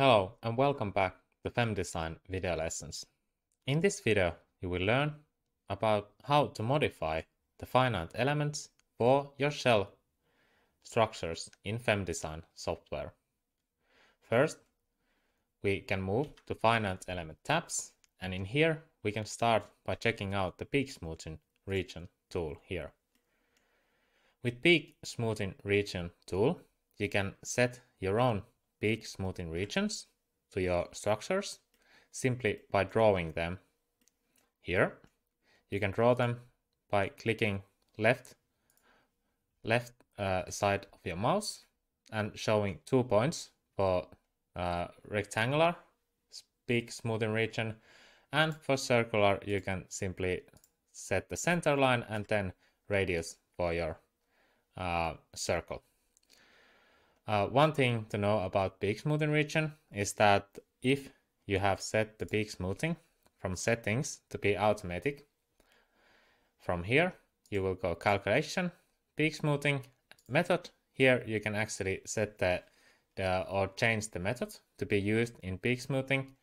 Hello and welcome back to FEM-Design video lessons. In this video, you will learn about how to modify the finite elements for your shell structures in FEM-Design software. First, we can move to finite element tabs and in here we can start by checking out the peak smoothing region tool here. With peak smoothing region tool, you can set your own peak smoothing regions to your structures simply by drawing them here. You can draw them by clicking left left uh, side of your mouse and showing two points for uh, rectangular peak smoothing region and for circular you can simply set the center line and then radius for your uh, circle. Uh, one thing to know about peak smoothing region is that if you have set the peak smoothing from settings to be automatic, from here you will go calculation, peak smoothing method. Here you can actually set the, the or change the method to be used in peak smoothing.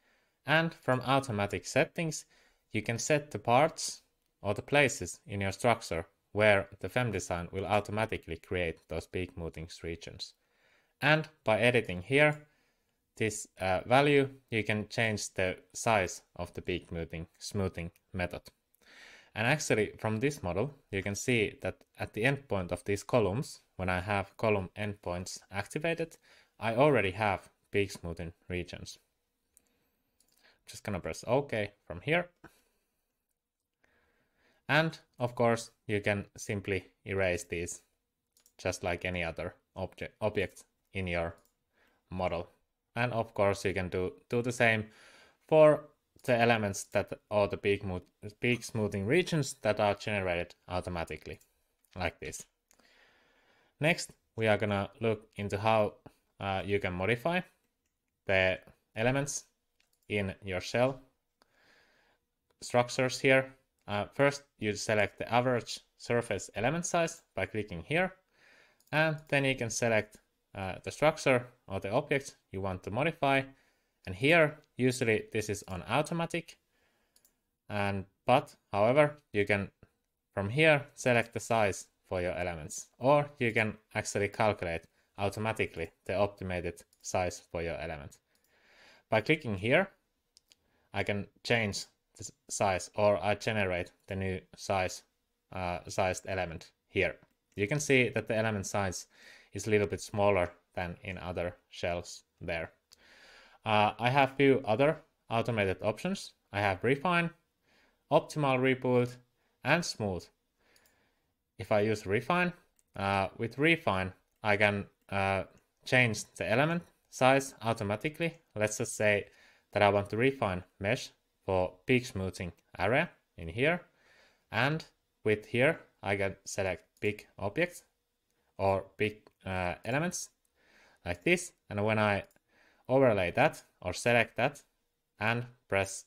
And from automatic settings, you can set the parts or the places in your structure where the FEM-Design will automatically create those peak smoothing regions. And by editing here, this uh, value, you can change the size of the peak smoothing, smoothing method. And actually from this model, you can see that at the endpoint of these columns, when I have column endpoints activated, I already have peak smoothing regions. Just gonna press OK from here. And of course, you can simply erase these just like any other object, object in your model. And of course you can do, do the same for the elements that or the peak, peak smoothing regions that are generated automatically like this. Next, we are gonna look into how uh, you can modify the elements in your shell structures here. Uh, first, you select the average surface element size by clicking here, and then you can select uh, the structure or the object you want to modify. And here, usually this is on automatic. And but however, you can from here select the size for your elements, or you can actually calculate automatically the optimated size for your element. By clicking here, I can change the size or I generate the new size uh, sized element here. You can see that the element size is a little bit smaller than in other shells there. Uh, I have few other automated options. I have refine, optimal rebuild, and smooth. If I use refine, uh, with refine, I can uh, change the element size automatically. Let's just say that I want to refine mesh for peak smoothing area in here. And with here, I can select big objects or big uh, elements like this. And when I overlay that or select that and press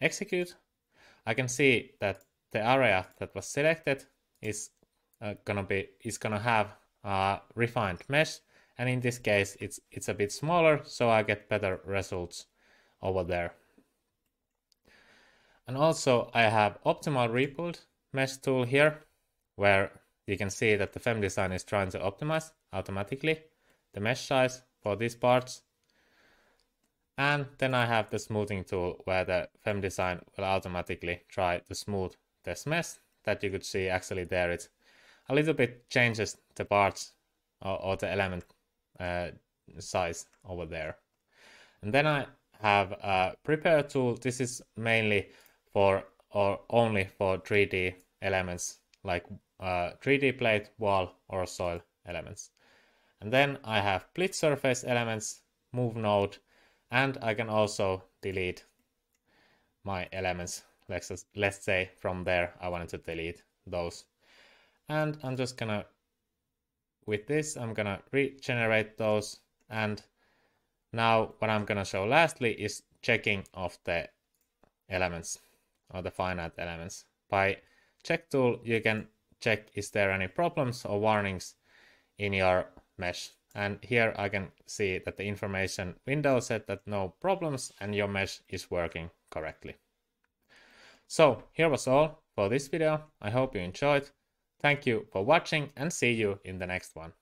execute, I can see that the area that was selected is uh, gonna be is gonna have a refined mesh and in this case it's it's a bit smaller so I get better results over there. And also I have optimal rebuild mesh tool here where you can see that the FEM-Design is trying to optimize automatically the mesh size for these parts. And then I have the smoothing tool where the FEM-Design will automatically try to smooth this mesh that you could see actually there it a little bit changes the parts or, or the element uh, size over there. And then I have a prepare tool. This is mainly for or only for 3D elements like uh, 3D plate, wall, or soil elements. And then I have split surface elements, move node, and I can also delete my elements. Let's, let's say from there I wanted to delete those. And I'm just gonna, with this, I'm gonna regenerate those. And now what I'm gonna show lastly is checking of the elements or the finite elements. By check tool, you can check is there any problems or warnings in your mesh and here I can see that the information window said that no problems and your mesh is working correctly. So here was all for this video. I hope you enjoyed. Thank you for watching and see you in the next one.